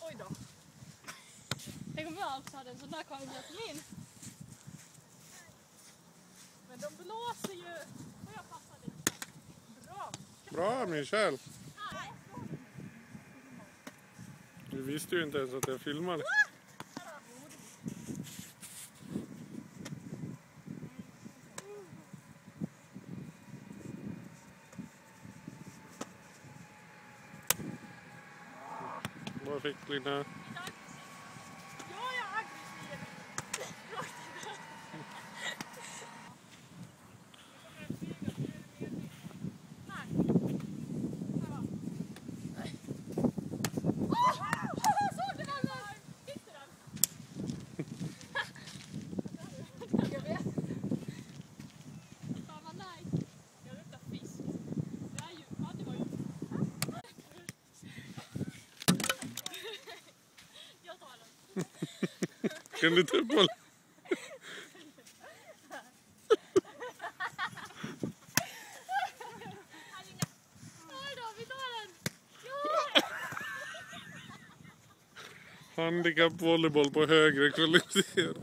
Oj då. Tänk om jag också hade en sån där kamera som min. Men de blåser ju... Får jag passa dig? Bra! Bra Michelle! Du visste ju inte ens att jag filmade. perfectly now. Kan du ta upp Oj då, handikappvolleyboll på högre kvalitet?